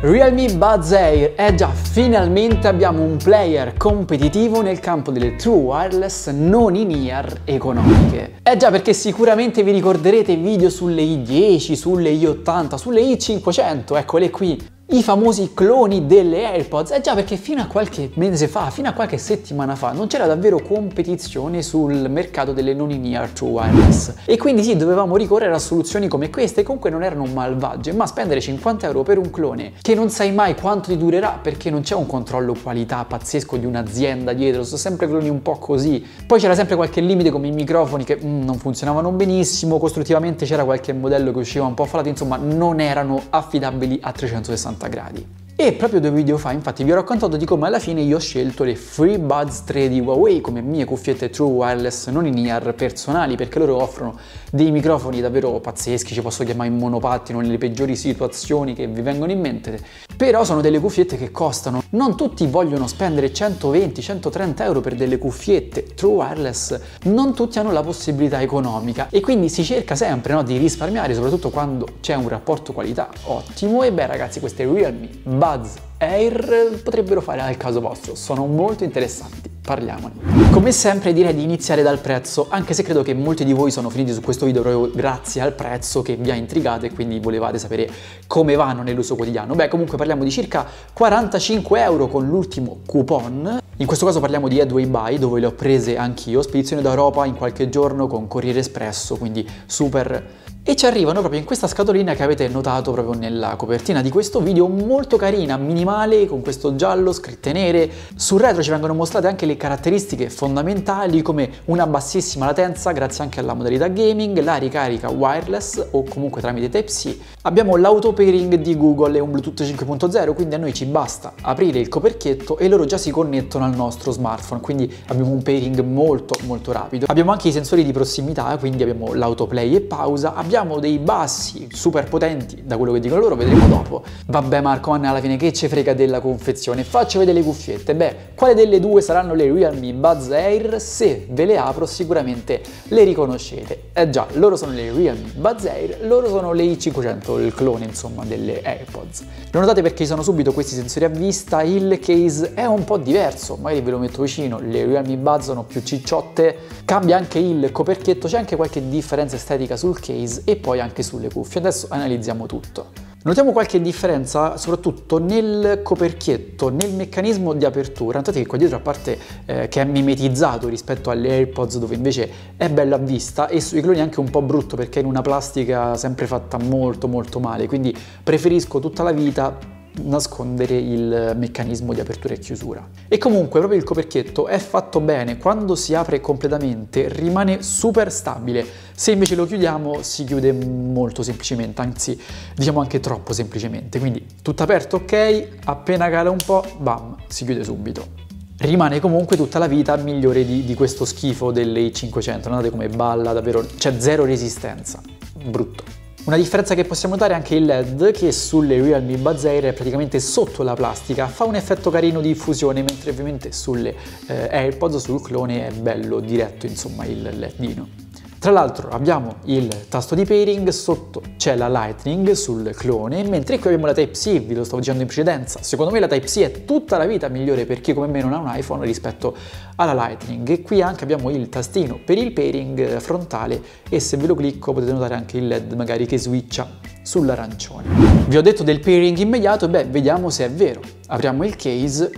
Realme Buds Air, eh già, finalmente abbiamo un player competitivo nel campo delle true wireless non in ear economiche. Eh già, perché sicuramente vi ricorderete video sulle i10, sulle i80, sulle i500, eccole qui, i famosi cloni delle AirPods. Eh già, perché fino a qualche mese fa, fino a qualche settimana fa, non c'era davvero competizione sul mercato delle non in ear true wireless. E quindi sì, dovevamo ricorrere a soluzioni come queste, comunque non erano malvagie, ma spendere 50 euro per un clone che non sai mai quanto ti durerà perché non c'è un controllo qualità pazzesco di un'azienda dietro, sono sempre cloni un po' così. Poi c'era sempre qualche limite come i microfoni che mm, non funzionavano benissimo, costruttivamente c'era qualche modello che usciva un po' falato, insomma non erano affidabili a 360 gradi. E proprio due video fa infatti vi ho raccontato di come alla fine io ho scelto le FreeBuds 3 di Huawei come mie cuffiette True Wireless non in ear personali perché loro offrono dei microfoni davvero pazzeschi, ci posso chiamare in monopattino nelle peggiori situazioni che vi vengono in mente, però sono delle cuffiette che costano. Non tutti vogliono spendere 120-130 euro per delle cuffiette True Wireless, non tutti hanno la possibilità economica e quindi si cerca sempre no, di risparmiare soprattutto quando c'è un rapporto qualità ottimo e beh ragazzi queste Realme Buds Air potrebbero fare al caso vostro, sono molto interessanti, parliamone. Come sempre direi di iniziare dal prezzo, anche se credo che molti di voi sono finiti su questo video proprio grazie al prezzo che vi ha intrigato e quindi volevate sapere come vanno nell'uso quotidiano. Beh comunque parliamo di circa 45 euro con l'ultimo coupon, in questo caso parliamo di Headway Buy dove le ho prese anch'io, spedizione d'Europa in qualche giorno con Corriere Espresso, quindi super e ci arrivano proprio in questa scatolina che avete notato proprio nella copertina di questo video, molto carina, minimale, con questo giallo, scritte nere. Sul retro ci vengono mostrate anche le caratteristiche fondamentali come una bassissima latenza grazie anche alla modalità gaming, la ricarica wireless o comunque tramite Type-C. Abbiamo l'auto pairing di Google e un Bluetooth 5.0, quindi a noi ci basta aprire il coperchietto e loro già si connettono al nostro smartphone, quindi abbiamo un pairing molto molto rapido. Abbiamo anche i sensori di prossimità, quindi abbiamo l'autoplay e pausa, abbiamo abbiamo dei bassi super potenti, da quello che dicono loro, vedremo dopo. Vabbè Marco, ma alla fine che ci frega della confezione? Faccio vedere le cuffiette. Beh, quale delle due saranno le Realme Buds Air? Se ve le apro sicuramente le riconoscete. Eh già, loro sono le Realme Buds Air, loro sono le i500, il clone insomma delle AirPods. Lo notate perché ci sono subito questi sensori a vista, il case è un po' diverso, magari ve lo metto vicino, le Realme Buds sono più cicciotte, cambia anche il coperchietto, c'è anche qualche differenza estetica sul case e poi anche sulle cuffie. Adesso analizziamo tutto. Notiamo qualche differenza soprattutto nel coperchietto, nel meccanismo di apertura. Notate che qua dietro a parte eh, che è mimetizzato rispetto alle AirPods dove invece è bella vista e sui cloni è anche un po' brutto perché è in una plastica sempre fatta molto molto male, quindi preferisco tutta la vita nascondere il meccanismo di apertura e chiusura. E comunque proprio il coperchietto è fatto bene, quando si apre completamente rimane super stabile, se invece lo chiudiamo si chiude molto semplicemente, anzi diciamo anche troppo semplicemente, quindi tutto aperto ok, appena cala un po', bam, si chiude subito. Rimane comunque tutta la vita migliore di, di questo schifo delle 500 Notate come balla davvero, c'è zero resistenza, brutto. Una differenza che possiamo notare è anche il LED che sulle Realme Buds Air è praticamente sotto la plastica, fa un effetto carino di fusione mentre ovviamente sulle eh, AirPods sul clone è bello diretto insomma il LEDino. Tra l'altro abbiamo il tasto di pairing, sotto c'è la Lightning sul clone, mentre qui abbiamo la Type-C, vi lo stavo dicendo in precedenza. Secondo me la Type-C è tutta la vita migliore per chi come me non ha un iPhone rispetto alla Lightning. E qui anche abbiamo il tastino per il pairing frontale e se ve lo clicco potete notare anche il LED magari che switcha sull'arancione. Vi ho detto del pairing immediato, beh vediamo se è vero. Apriamo il case.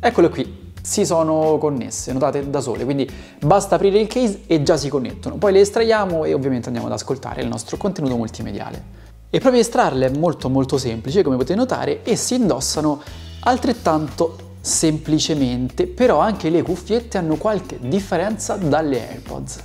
Eccolo qui, si sono connesse, notate da sole, quindi basta aprire il case e già si connettono. Poi le estraiamo e ovviamente andiamo ad ascoltare il nostro contenuto multimediale. E proprio estrarle è molto molto semplice, come potete notare, e si indossano altrettanto semplicemente, però anche le cuffiette hanno qualche differenza dalle AirPods.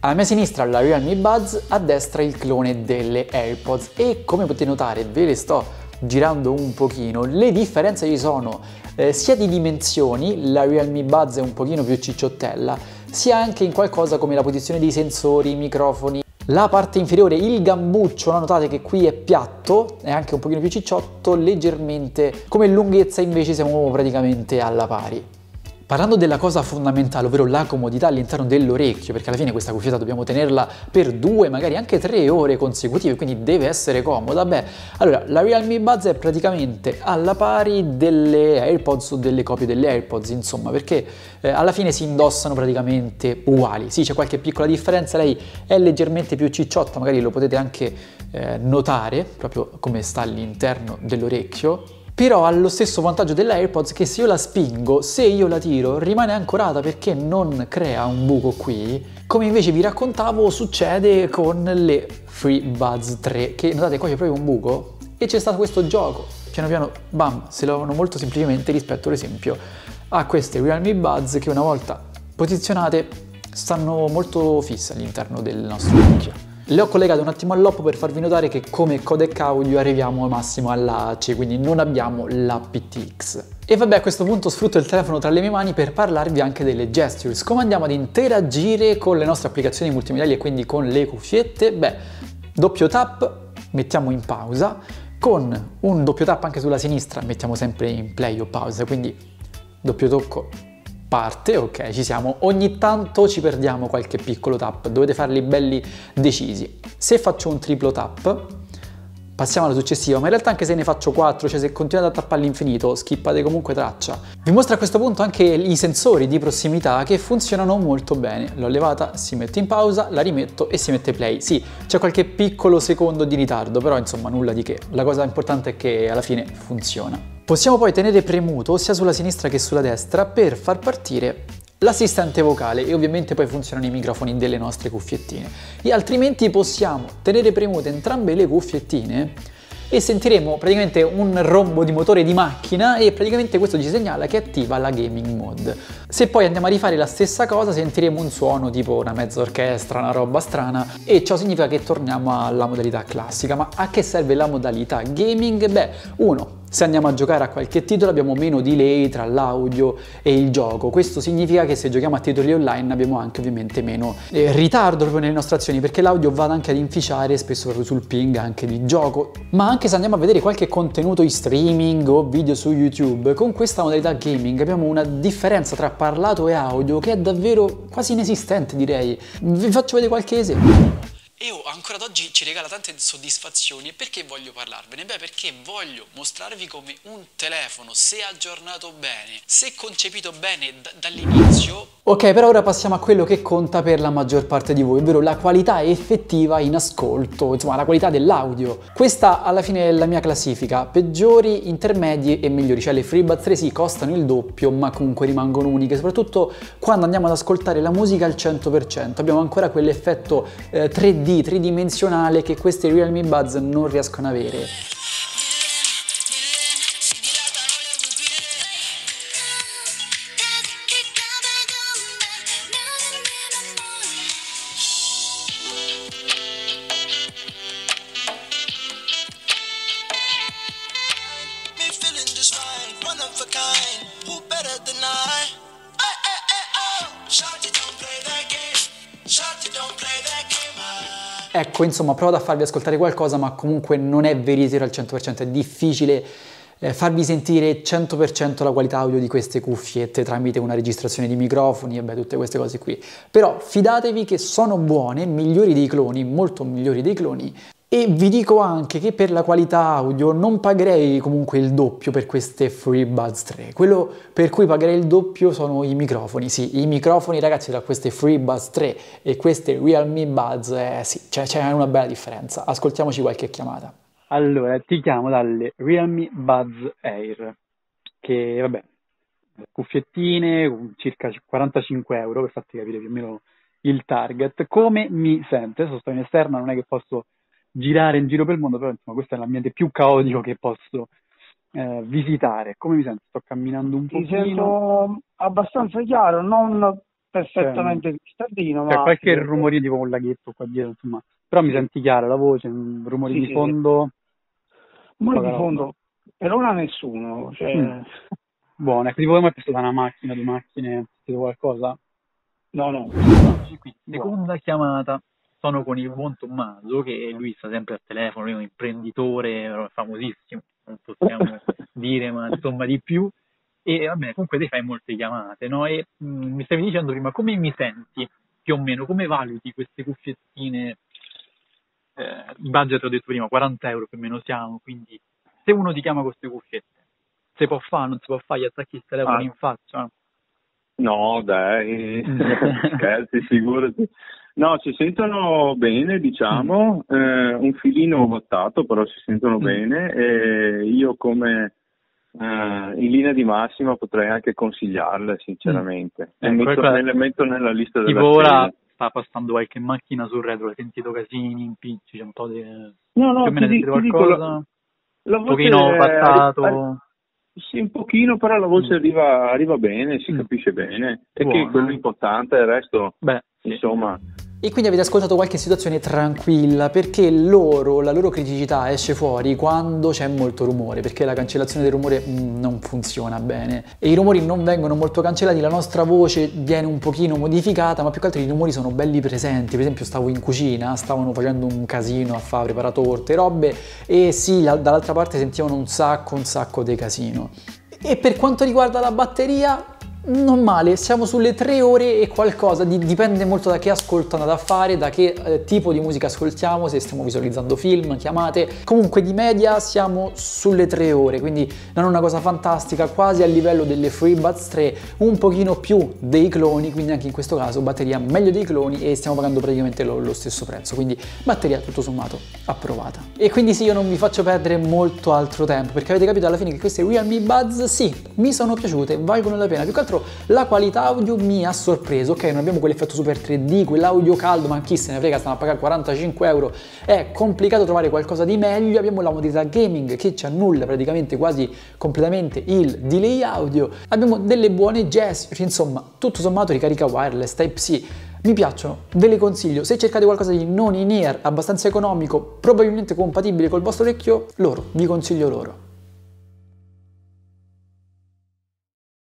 Alla mia sinistra la Realme Buds, a destra il clone delle AirPods e come potete notare ve le sto girando un pochino, le differenze ci sono eh, sia di dimensioni, la Realme Buds è un pochino più cicciottella, sia anche in qualcosa come la posizione dei sensori, i microfoni. La parte inferiore, il gambuccio, no? notate che qui è piatto, è anche un pochino più cicciotto, leggermente come lunghezza invece siamo praticamente alla pari. Parlando della cosa fondamentale, ovvero la comodità all'interno dell'orecchio, perché alla fine questa cuffietta dobbiamo tenerla per due, magari anche tre ore consecutive, quindi deve essere comoda. Beh, allora, la Realme Buds è praticamente alla pari delle AirPods o delle copie delle AirPods, insomma, perché eh, alla fine si indossano praticamente uguali. Sì, c'è qualche piccola differenza, lei è leggermente più cicciotta, magari lo potete anche eh, notare, proprio come sta all'interno dell'orecchio, però ha lo stesso vantaggio dell'AirPods che se io la spingo, se io la tiro, rimane ancorata perché non crea un buco qui, come invece vi raccontavo succede con le FreeBuds 3, che notate qua c'è proprio un buco e c'è stato questo gioco. Piano piano, bam, si lavano molto semplicemente rispetto ad esempio a queste Realme Buds che una volta posizionate stanno molto fisse all'interno del nostro orecchio. Le ho collegate un attimo all'oppo per farvi notare che come codec audio arriviamo al massimo alla AC, quindi non abbiamo l'aptX. E vabbè a questo punto sfrutto il telefono tra le mie mani per parlarvi anche delle gestures, come andiamo ad interagire con le nostre applicazioni multimediali e quindi con le cuffiette. Beh, doppio tap, mettiamo in pausa, con un doppio tap anche sulla sinistra mettiamo sempre in play o pausa, quindi doppio tocco parte, ok, ci siamo. Ogni tanto ci perdiamo qualche piccolo tap, dovete farli belli decisi. Se faccio un triplo tap, passiamo alla successiva, ma in realtà anche se ne faccio 4, cioè se continuate a tappare all'infinito, skippate comunque traccia. Vi mostro a questo punto anche i sensori di prossimità che funzionano molto bene. L'ho levata, si mette in pausa, la rimetto e si mette play. Sì, c'è qualche piccolo secondo di ritardo, però insomma nulla di che. La cosa importante è che alla fine funziona. Possiamo poi tenere premuto sia sulla sinistra che sulla destra per far partire l'assistente vocale e ovviamente poi funzionano i microfoni delle nostre cuffiettine. E altrimenti possiamo tenere premute entrambe le cuffiettine e sentiremo praticamente un rombo di motore di macchina e praticamente questo ci segnala che attiva la gaming mode. Se poi andiamo a rifare la stessa cosa sentiremo un suono tipo una mezza orchestra, una roba strana e ciò significa che torniamo alla modalità classica. Ma a che serve la modalità gaming? Beh, uno, se andiamo a giocare a qualche titolo abbiamo meno delay tra l'audio e il gioco. Questo significa che se giochiamo a titoli online abbiamo anche ovviamente meno eh, ritardo proprio nelle nostre azioni perché l'audio va anche ad inficiare spesso proprio sul ping anche di gioco. Ma anche se andiamo a vedere qualche contenuto in streaming o video su YouTube, con questa modalità gaming abbiamo una differenza tra parlato e audio che è davvero quasi inesistente direi. Vi faccio vedere qualche esempio e ancora ad oggi ci regala tante soddisfazioni. E perché voglio parlarvene? Beh, perché voglio mostrarvi come un telefono, se aggiornato bene, se concepito bene d- dall'inizio... Ok, però ora passiamo a quello che conta per la maggior parte di voi, ovvero la qualità effettiva in ascolto, insomma la qualità dell'audio. Questa alla fine è la mia classifica, peggiori, intermedi e migliori, cioè le FreeBuds 3 sì, costano il doppio, ma comunque rimangono uniche, soprattutto quando andiamo ad ascoltare la musica al 100%, abbiamo ancora quell'effetto eh, 3D 3D, tridimensionale che queste Realme Buds non riescono ad avere. Ecco, insomma, ho provato a farvi ascoltare qualcosa, ma comunque non è veritiero al 100%, è difficile eh, farvi sentire 100% la qualità audio di queste cuffiette tramite una registrazione di microfoni e beh, tutte queste cose qui. Però fidatevi che sono buone, migliori dei cloni, molto migliori dei cloni, e vi dico anche che per la qualità audio non pagherei comunque il doppio per queste FreeBuds 3. Quello per cui pagherei il doppio sono i microfoni. Sì, i microfoni ragazzi tra queste FreeBuds 3 e queste Realme Buds, eh, sì, c'è, c'è una bella differenza. Ascoltiamoci qualche chiamata. Allora, ti chiamo dalle Realme Buds Air, che vabbè, cuffiettine, circa 45 euro per farti capire più o meno il target. Come mi sente? Adesso sto in esterna, non è che posso girare in giro per il mondo, però insomma questo è l'ambiente più caotico che posso eh, visitare. Come mi sento? Sto camminando un po'. Mi sento abbastanza chiaro, non perfettamente cioè, cristallino. Cioè, ma qualche rumore tipo un laghetto qua dietro, insomma. Però mi senti chiaro la voce, un rumore sì, di fondo. Rumore di fondo, per ora nessuno. Cioè... Mm. Buono, ecco, tipo come è da una macchina, di macchine, qualcosa? No, no. Seconda chiamata sono con il buon Tommaso, che lui sta sempre al telefono, lui è un imprenditore famosissimo, non possiamo dire, ma insomma di più. E vabbè, comunque te fai molte chiamate, no? E mh, mi stavi dicendo prima come mi senti più o meno, come valuti queste cuffiettine? Eh, il budget ho detto prima, 40 euro più o meno siamo, quindi se uno ti chiama con queste cuffiette, si può fare, non si può fare, gli attacchi il telefono Ah. in faccia? No, dai, scherzi, figurati. No, si sentono bene, diciamo, eh, un filino bottato, però si sentono Mm. bene e io come eh, in linea di massima potrei anche consigliarle, sinceramente. Le Ecco, metto, ecco, le metto nella lista della Tipo ora sta passando qualche macchina sul retro, hai sentito casini, impicci, c'è un po' di... No, no, ti, sentito ti dico, qualcosa? la, la un pochino è- passato? arri- Sì, un pochino, però la voce Mm. arriva, arriva bene, si Mm. capisce bene. E che quello importante, il resto, Beh, sì. E quindi avete ascoltato qualche situazione tranquilla perché loro, la loro criticità esce fuori quando c'è molto rumore, perché la cancellazione del rumore mm, non funziona bene e i rumori non vengono molto cancellati, la nostra voce viene un pochino modificata, ma più che altro i rumori sono belli presenti. Per esempio stavo in cucina, stavano facendo un casino a fare preparare torte, robe e sì, la- dall'altra parte sentivano un sacco, un sacco di casino. E per quanto riguarda la batteria, non male, siamo sulle tre ore e qualcosa, di- dipende molto da che ascolto andate a fare, da che eh, tipo di musica ascoltiamo, se stiamo visualizzando film, chiamate. Comunque di media siamo sulle tre ore, quindi non è una cosa fantastica, quasi a livello delle FreeBuds 3, un pochino più dei cloni, quindi anche in questo caso batteria meglio dei cloni e stiamo pagando praticamente lo, lo stesso prezzo, quindi batteria tutto sommato approvata. E quindi sì, io non vi faccio perdere molto altro tempo, perché avete capito alla fine che queste Realme Buds sì, mi sono piaciute, valgono la pena, più che altro la qualità audio mi ha sorpreso, ok, non abbiamo quell'effetto super 3D, quell'audio caldo, ma chi se ne frega, stanno a pagare 45 euro, è complicato trovare qualcosa di meglio, abbiamo la modalità gaming che ci annulla praticamente quasi completamente il delay audio, abbiamo delle buone gesture, insomma, tutto sommato ricarica wireless, Type-C, mi piacciono, ve le consiglio, se cercate qualcosa di non in ear, abbastanza economico, probabilmente compatibile col vostro orecchio, loro, vi consiglio loro.